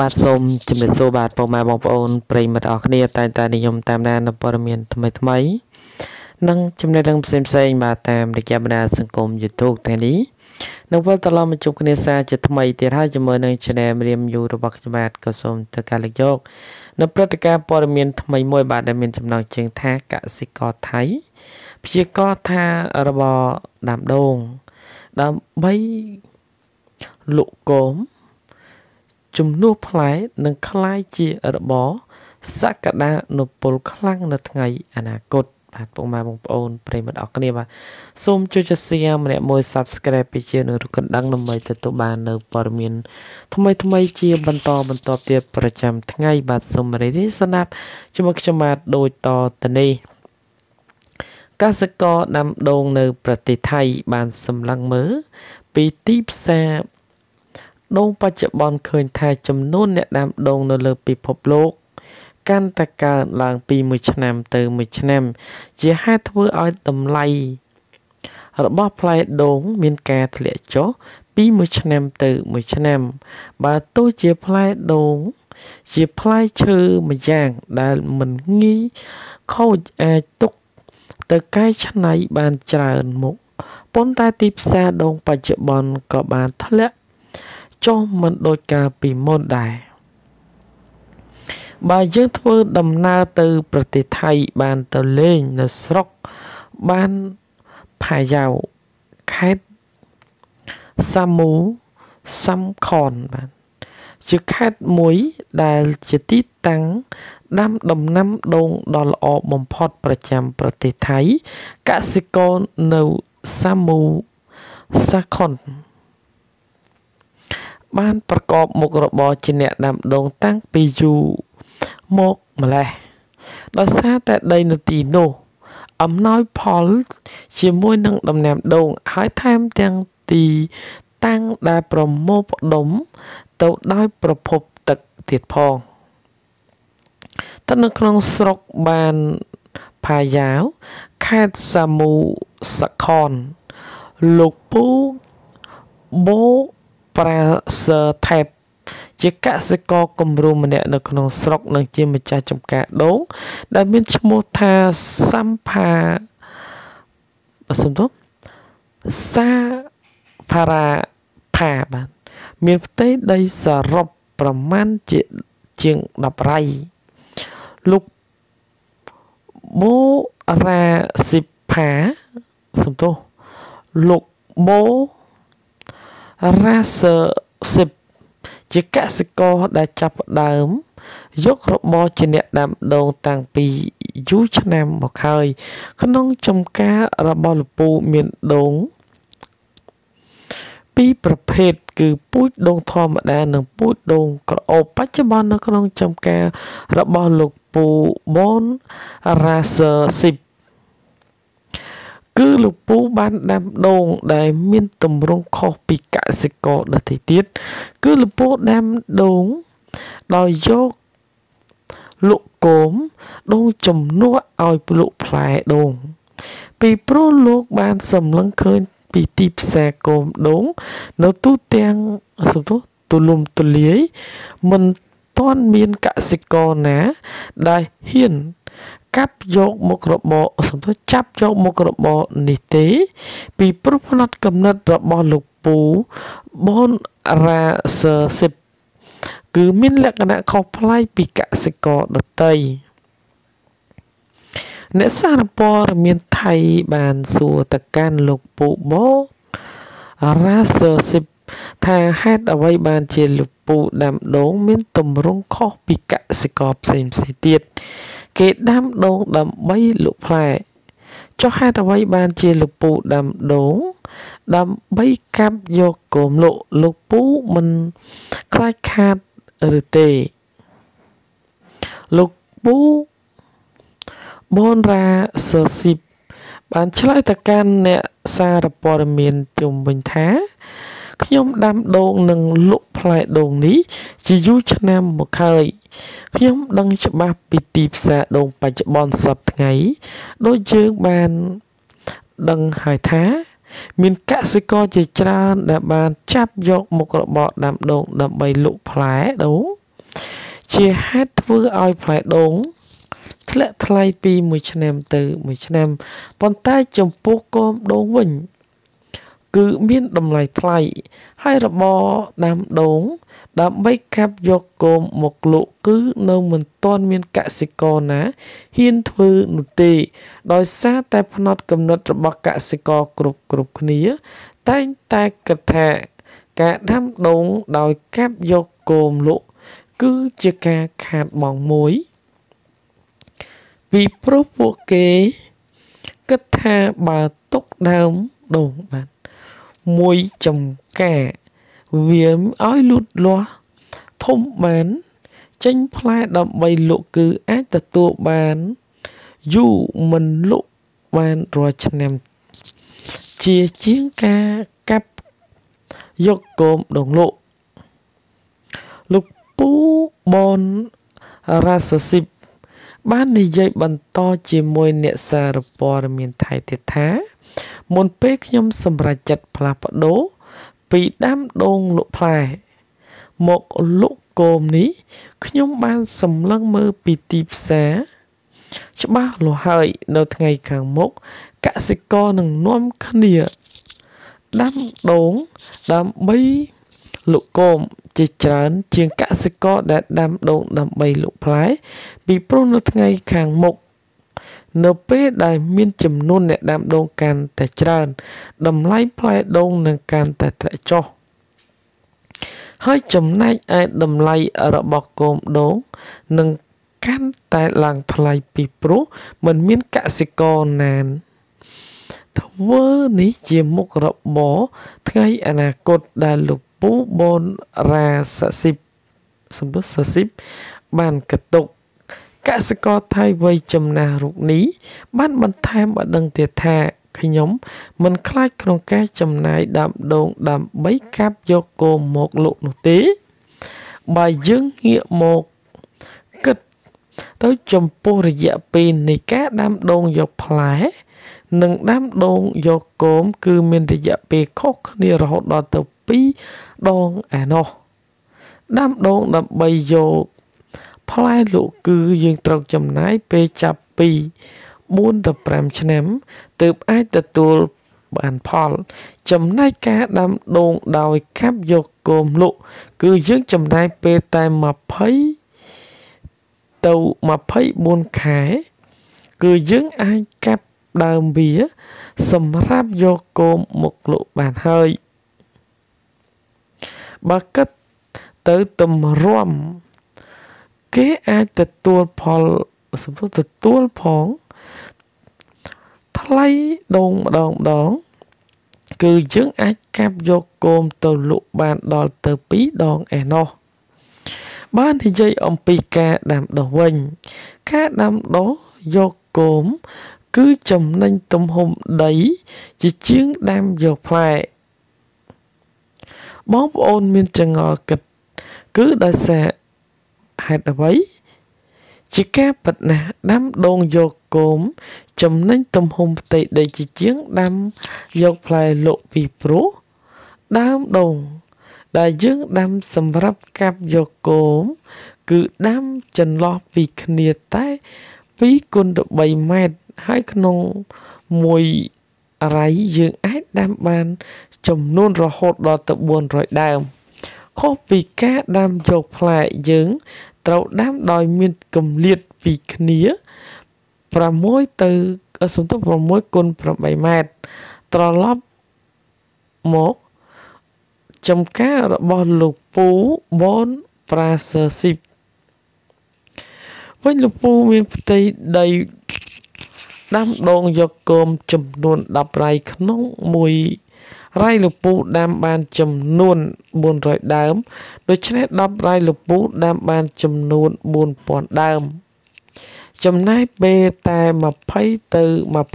បាទសូមជំរាបសួរបាទពុកម៉ែបងប្អូនប្រិយមិត្តអរគ្នាតែងតែនិយមតាមដានព័ត៌មានថ្មីថ្មីនិងចំណេះដឹងផ្សេងផ្សេងបាទតាមរយៈបណ្ដាញសង្គម YouTube ទាំងនេះនៅវិលត្រឡប់មកជួបគ្នាសារជាថ្មីទៀតហើយជាមួយនឹង Channel រៀមយូរបស់ខ្ញុំបាទក៏សូមទៅការលើកយកនៅព្រឹត្តិការណ៍ព័ត៌មានថ្មីមួយបាទដែលមានចំណងជើងថាកសិករថៃព្យាករថារបស់ដាំដូងដើម្បីលក់គោម ជំនួសផ្លែនឹងคล้ายជារបរសក្តានុពលខ្លាំងនៅថ្ងៃអនាគតបាទពុកម៉ែបងប្អូនប្រិមិត្តអរគ្នាបាទសូមជួយចុច share ម្នាក់មួយ subscribe ពីជានៅរកណ្ដឹងដើម្បីទទួលបាននៅព័ត៌មានថ្មីថ្មីជាបន្តបន្តទៀតប្រចាំថ្ងៃបាទសូមរីរីស្នាប់ជាមួយខ្ញុំបាទដូចតទៅនេះកសិករដាំដូងនៅប្រទេសថៃបានសម្លឹងមើលពីទីផ្សារ ដូងបច្ចុប្បន្នឃើញថាចំនួនអ្នកដាំដូងនៅលើពិភពលោក កាន់តែកើនឡើងពីមួយឆ្នាំទៅមួយឆ្នាំ ជាហេតុធ្វើឲ្យតម្លៃរបស់ផ្លែដូងមានការធ្លាក់ចុះពីមួយឆ្នាំទៅមួយឆ្នាំ បើទោះជាផ្លែដូង ជាផ្លែឈើមួយយ៉ាងដែលមិនងាយខូចអាចទុក ទៅកែច្នៃបានច្រើនមុខប៉ុន្តែទីផ្សារដូងបច្ចុប្បន្នក៏បានធ្លាក់ ចុះមិនដូចកាលពីមុនដែរបើយើងធ្វើដំណើរទៅប្រទេសថៃបានទៅលេងនៅស្រុកបានផាយ៉ាវខេត្តសាមូសំខនបាទជាខេត្តមួយដែលជាទីតាំងដាំដំណាំដូងដ៏ល្អបំផុតប្រចាំប្រទេសថៃកសិករនៅសាមូសាខុន បានប្រកបមុខរបរជាអ្នកដាំដូងតាំងពីយូរមកម្លេះដោយសារតែដីនៅទីនោះអំណោយផលជាមួយនឹងដំណាំដូងហើយថែមទាំងទីតាំងដែលប្រមូលផ្ដុំទៅដោយប្រភពទឹកទៀតផងតែនៅក្នុងស្រុកបានផាយ៉ាវខេត្តសាមូសខនលោកពូបូ ប្រាសើថេបជាកសិករគំរូម្នាក់នៅក្នុងស្រុកនិងជាម្ចាស់ចំការដូង ដែលមានឈ្មោះថាសម្ផាបើសំទោសាផារ៉ាផាបាទមានផ្ទៃដីសរុបប្រមាណជាជាង10រៃលោកបូរ៉ាស៊ីផាសំទោលោកបូ រ៉ាសឺសិបជាកសិករដែលចាប់ផ្ដើម យករបរជាអ្នកដាំដូងតាំងពីយូរឆ្នាំមកហើយក្នុងចំការរបស់លពូមានដូងពីរប្រភេទគឺពូជដូងធម្មតានិងពូជដូងក្រអូបបច្ចុប្បន្ននៅក្នុងចំការរបស់លោកពូបូនរ៉ាសឺស៊ីប គឺលោកពូបានដាំដូងដែលមានទម្រង់ខុសពីកសិករដទៃទៀតគឺលោកពូដាំដូងដោយយកលក់គោមដូងចំនួនឲ្យលក់ផ្លែដូង ពីព្រោះលោកបានសម្លឹងឃើញពីទីផ្សារគោមដូង នៅទូទាំងសំទោសទូលំទូលាយមិនទាន់មានកសិករណាដែលហ៊ាន កាប់យកមុខរបរសំទោសចាប់យកមុខរបរនេះទេ ពីព្រោះផ្នត់កំណត់របស់លោកពូបនរ៉ាសឺសិបគឺមានលក្ខណៈខុសប្លែកពីកសិករដតីអ្នកសារព័ត៌មានថៃបានសួរទៅកាន់លោកពូបូរ៉ាសឺសិបថាហេតុអ្វីបានជាលោកពូដាំដូងមានទម្រង់ខុសពីកសិករផ្សេងផ្សេងទៀតគេ ដាំដូងដើម្បីលក់ផ្លែចុះហេតុអ្វីបានជាលោកពូដាំដូងដើម្បីកាប់យកគោមលក់លោកពូមិនខ្លាចខាតឬទេលោកពូបូនរ៉ាសឺស៊ីបបានឆ្លើយទៅកាន់អ្នកសារព័ត៌មានជុំវិញថាខ្ញុំដាំដូងនិងលក់ផ្លែដូងនេះ ជាយូរឆ្នាំមកហើយ ខ្ញុំដឹងច្បាស់ពីទីផ្សារដូងបច្ចុប្បន្នសពថ្ងៃ ដូចយើងបានដឹងហើយថា មានកសិករជាច្រើនដែលបានចាប់យកមុខរបរដាំដូងដើម្បីលក់ផ្លែដូងជាហេតុធ្វើឲ្យផ្លែដូងធ្លាក់ថ្លៃពីមួយឆ្នាំទៅមួយឆ្នាំប៉ុន្តែចំពោះគោមដូងវិញ គឺមានតម្លៃថ្លៃ ហើយរបរដាំដូង ដើម្បីកាប់យកគោមមកលក់គឺនៅមិនទាន់មានកសិករណាហ៊ានធ្វើនោះទេ ដោយសារតែផ្នត់កំណត់របស់កសិករគ្រប់គ្រប់គ្នា តែងតែគិតថាការដាំដូងដោយកាប់យកគោមលក់គឺជាការខាតបង់មួយ ពីព្រោះពួកគេគិតថាបើទុកដើមដូងបាទ មួយចំការ វាឲ្យលូតលាស់ធំបានចេញផ្លែដើម្បីលក់គឺអាចទទួលបានយូរមិនលក់បានរាល់ឆ្នាំ ជាជាងការកាប់យកគោមដងលក់លោកពូបនរ៉ាសស៊ីបបាននិយាយបន្តជាមួយអ្នកសារព័ត៌មានថៃទៀតថា មុនពេលខ្ញុំសម្រេចចិត្តផ្លាស់ប្ដូរពីដាំដូងលក់ផ្លែមកលក់គោមនេះខ្ញុំបានសម្លឹងមើលពីទីផ្សារច្បាស់លាស់ហើយនៅថ្ងៃខាងមុខកសិករនឹងនាំគ្នាដាំដូងដើម្បីលក់គោមជាច្រើន ជាងកសិករដែលដាំដូងដើម្បីលក់ផ្លែពីព្រោះនៅថ្ងៃខាងមុខ នៅពេលដែលមានចំនួនអ្នកដាំដូងកាន់តែច្រើន តម្លៃផ្លែដូងនឹងកាន់តែធ្លាក់ចុះហើយចំណែកឯតម្លៃរបស់គោមដូងនឹងកាន់តែឡើងថ្លៃពីព្រោះมันមានកសិករណានធ្វើនេះជាមុខរបរថ្ងៃអនាគតដែលលោកពូបនរ៉ាសសិបសម្បសសិបបានកតុក កសិករថៃវ័យចំណាស់រូបនេះបានបន្ថែមបដិងទៀតថាខ្ញុំមិនខ្លាចក្នុងការចំណាយដាំដូងដើម្បីកាប់យកគោមកលក់នោះទេបើយើងងាកមកគិតទៅចំពោះរយៈពេលនៃការដាំដូងយកផ្លែនិងដាំដូងយកគោមគឺមានរយៈពេលខុសគ្នារហូតដល់ទៅ2ដងឯណោះដាំដូងដើម្បីយក ផ្លែលក់គឺយើងត្រូវចំណាយពេលចាប់ពី4ទៅ5ឆ្នាំទើបអាចទទួលបានផល ចំណែកការដាំដូងដោយកាប់យកគោមលក់គឺយើងចំណាយពេលតែ20ទៅ24ខែ គឺយើងអាចកាប់ដើមវា សម្រាប់យកគោមមកលក់បានហើយបើគិតទៅតម្រាំ គេអាចទទួលផលសម្រាប់ទទួលផងថ្លៃដងម្ដងម្ដងគឺយើងអាចកាប់យកគោមទៅលក់បានដល់ទៅ2ដងឯណោះបាននិយាយអំពីការដាំដុះវិញ ការដាំដុះយកគោមគឺចំណេញទំហំដី ជាជាងដាំយកផ្លែបងប្អូនមានចង្អល់គិត គឺដោយសារ ហេតុអ្វី ជាការពិតណាស់ដាំដូងយកគោមចំណេញទំហំផ្ទៃដីជាជាងដាំយកផ្លែលក់ពីព្រោះដើមដូង ដែលយើងដាំសម្រាប់កាប់យកគោមគឺដាំចន្លោះពីគ្នាតែ2គុណទៅ3ម៉ែត្រហើយក្នុងមួយរៃយើងអាចដាំបានចំនួនរហូតដល់ទៅ400ដើមខុសពីការដាំយកផ្លែយើង ត្រូវដាំដោយមានគម្លាតពីគ្នា6ទៅសំទោស6គុណ8ម៉ែត្រត្រឡប់មកចំការរបស់លោកពូបនប្រាសឺស៊ីបវិញលោកពូមានផ្ទៃដីដាំដងយកគោមចំនួន10រៃក្នុងមួយ រៃលពូដាំបានចំនួន400ដើម ដូច្នេះ10រៃលពូដាំបានចំនួន4000ដើម ចំណាយពេលតែ20ទៅ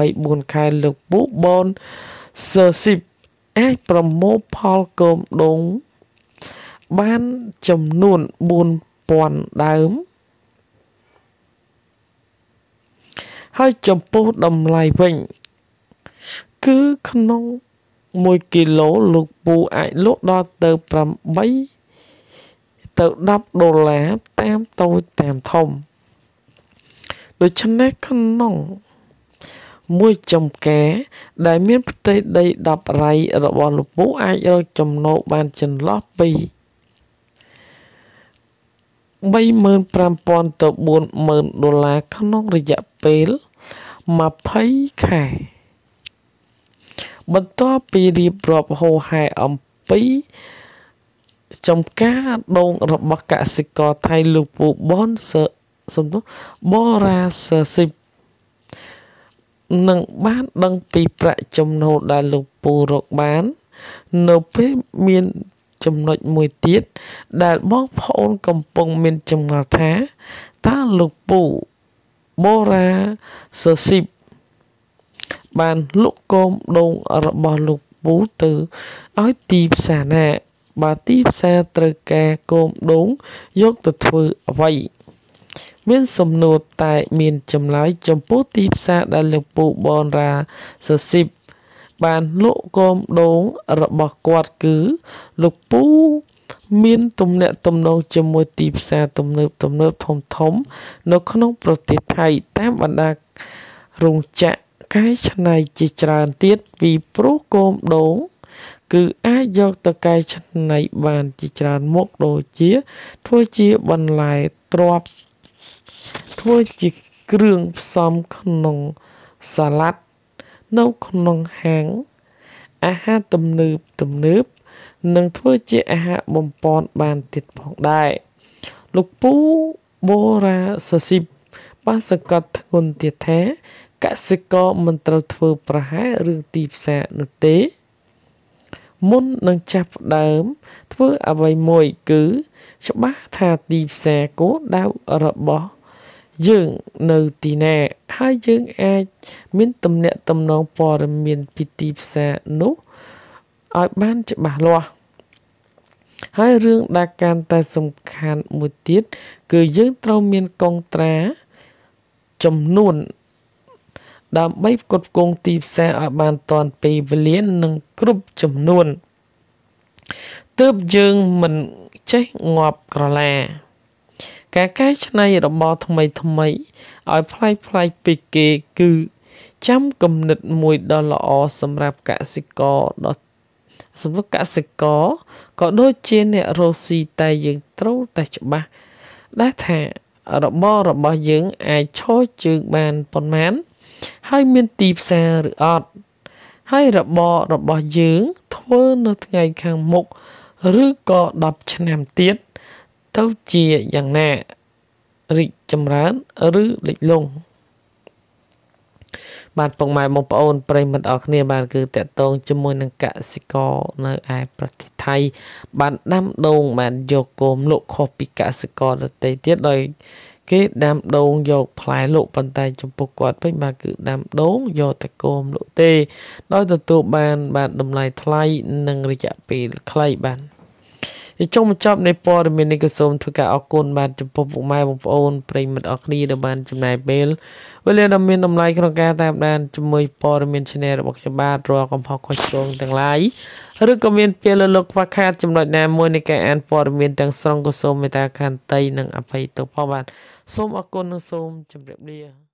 24ខែលើកពូបនសឺស៊ីបអាចប្រមូលផលគោមដងបានចំនួន4000ដើមហើយចំពោះតម្លៃវិញ គឺក្នុង 1គីឡូលោកពូអាចលក់ដល់ទៅ8ទៅ10ដុល្លារតែតាមតូចតាមធំដូច្នេះក្នុងមួយចំការដែលមានផ្ទៃដី10រៃរបស់លោកពូអាចរកចំណូលបានចន្លោះពី35,000ទៅ40,000ដុល្លារក្នុងរយៈពេល20ខែ បន្ទាប់ពីរៀបរាប់ហោហែអំពីចំការដូងរបស់កសិករថៃលោកពូបនសើសំទោបរាសសិបនឹងបានដឹងពីប្រាក់ចំណូលដែលលោកពូរកបាន នៅពេលមានចំណុចមួយទៀតដែលបងប្អូនកំពុងមានចម្ងល់ថាតើលោកពូបូរ៉ាសស៊ីប បានលក់គោមដូងរបស់លោកពូទៅឲ្យទីផ្សារណាបើទីផ្សារត្រូវការគោមដូងយកទៅធ្វើអ្វីមានសំណួរតែមានចម្លើយចំពោះទីផ្សារដែលលោកពូបនរាសស៊ីបបានលក់គោមដូងរបស់គាត់គឺលោកពូមានទំនាក់ទំនងជាមួយទីផ្សារទំនើបទំនើបធំធំ នៅក្នុងប្រទេសថៃតាមបណ្ដារោងចក្រ កែច្នៃជាច្រើនទៀតពីព្រោះគោមដូង គឺអាចយកទៅកែច្នៃបានជាច្រើនមុខដូចជាធ្វើជាបន្លែទ្រាប់ធ្វើជាគ្រឿងផ្សំក្នុងសាឡាត់នៅក្នុងហាង អាហារទំនើបទំនើបនិងធ្វើជាអាហារបំពន់បានទៀតផងដែរលោកពូបូរ៉ាសស៊ីបបានសង្កត់ធ្ងន់ទៀតថា កសិករមិនត្រូវធ្វើប្រហែសរឿងទីផ្សារនោះទេ មុននឹងចាប់ផ្ដើម ធ្វើអ្វីមួយគឺ ច្បាស់ថាទីផ្សារគោលដៅរបស់យើងនៅទីណាហើយយើងអាច មានទំនាក់ទំនងព័ត៌មានពីទីផ្សារនោះឲ្យបានច្បាស់លាស់ហើយរឿងដែលកាន់តែសំខាន់មួយទៀត គឺយើងត្រូវមានកងត្រា ចំនួន ដើម្បីផ្គត់ផ្គង់ទីផ្សារឲ្យបានទាន់ពេលវេលានិងគ្រប់ចំនួនទើបយើងមិនចេះងាប់ក្រឡាការកែច្នៃរបស់ថ្មីថ្មីឲ្យប្លែកប្លែកពីគេគឺចាំគំនិតមួយដ៏ល្អសម្រាប់កសិករដ៏សម្រាប់កសិករក៏ដូចជាអ្នករស់ស៊ីតែយើងត្រូវតែច្បាស់ដែរថារបស់របស់យើងអាចឈរជើងបានប៉ុន្មាន ហើយមានទីផ្សារឬអត់ហើយរបស់របស់យើងធ្វើនៅថ្ងៃខាងមុខឬក៏10ឆ្នាំទៀតទៅជាយ៉ាងណារីកចម្រើនឬលិចលង់បាទពុកម៉ែបងប្អូនប្រិមិត្តអរគ្នាបាទគឺតកតងជាមួយនឹងកសិករនៅឯប្រទេសថៃបានដាំដូងបានយកគោមលក់ខុសពីកសិករដទៃទៀតដោយ គេដាំដូងយកផ្លែលក់ប៉ុន្តែចំពោះគាត់វិញបាទគឺដាំដូងយកតែគោមលក់ទេ ដោយទទួលបាន បាទតម្លៃថ្លៃនិងរយៈពេលខ្លីបាទ ចុងបញ្ចប់នៃព័ត៌មាននេះក៏សូមធ្វើការអរគុណបាទចំពោះពុកម៉ែបងប្អូនប្រិយមិត្តអរគ្នាដែលបានចំណាយពេលវេលាដ៏មានតម្លៃក្នុងការតាមដានជាមួយព័ត៌មាន Channel របស់ខ្ញុំបាទរាល់កំហុសខុសឆ្គងទាំងឡាយឬក៏មានពេលលលកខ្វះខាតចំណុចណាមួយនៃការអានព័ត៌មានទាំងស្រុងក៏សូមមេត្តាខន្តីនិងអភ័យទោសផងបាទសូមអរគុណនិងសូមជម្រាបលា